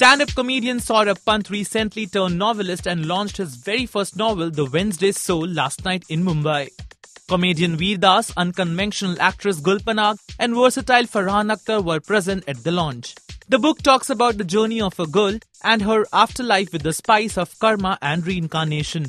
Stand up comedian Saurabh Pant recently turned novelist and launched his very first novel, The Wednesday Soul, last night in Mumbai. Comedian Veer Das, unconventional actress Gul Panag, and versatile Farhan Akhtar were present at the launch. The book talks about the journey of a girl and her afterlife with the spice of karma and reincarnation.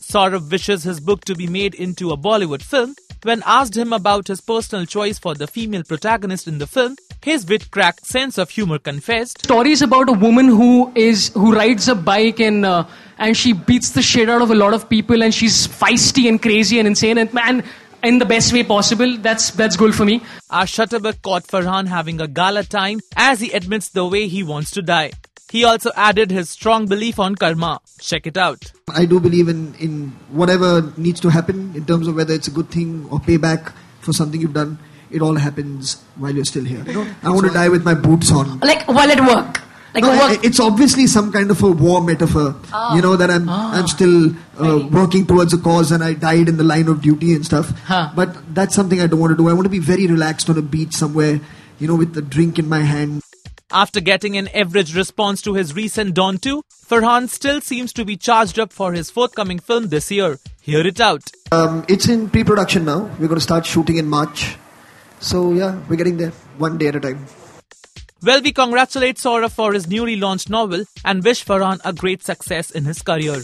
Saurabh wishes his book to be made into a Bollywood film. When asked him about his personal choice for the female protagonist in the film, his wit-cracked sense of humor confessed, stories about a woman who is who rides a bike and uh, and she beats the shit out of a lot of people and she's feisty and crazy and insane and man in the best way possible. That's that's good for me. Our Shutterbug caught Farhan having a gala time as he admits the way he wants to die. He also added his strong belief on karma. Check it out. I do believe in, in whatever needs to happen in terms of whether it's a good thing or payback for something you've done. It all happens while you're still here. I want to die with my boots on. Like while at work. Like No, work. it's obviously some kind of a war metaphor. You know that I'm I'm still uh, working towards a cause and I died in the line of duty and stuff. Huh. But that's something I don't want to do. I want to be very relaxed on a beach somewhere, you know, with a drink in my hand. After getting an average response to his recent Don 2, Farhan still seems to be charged up for his forthcoming film this year. Hear it out. Um, it's in pre-production now. We're going to start shooting in March. So yeah, we're getting there one day at a time. Well, we congratulate Saurabh for his newly launched novel and wish Farhan a great success in his career.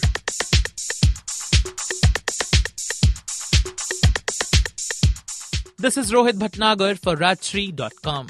This is Rohit Bhatnagar for Rajshri.com.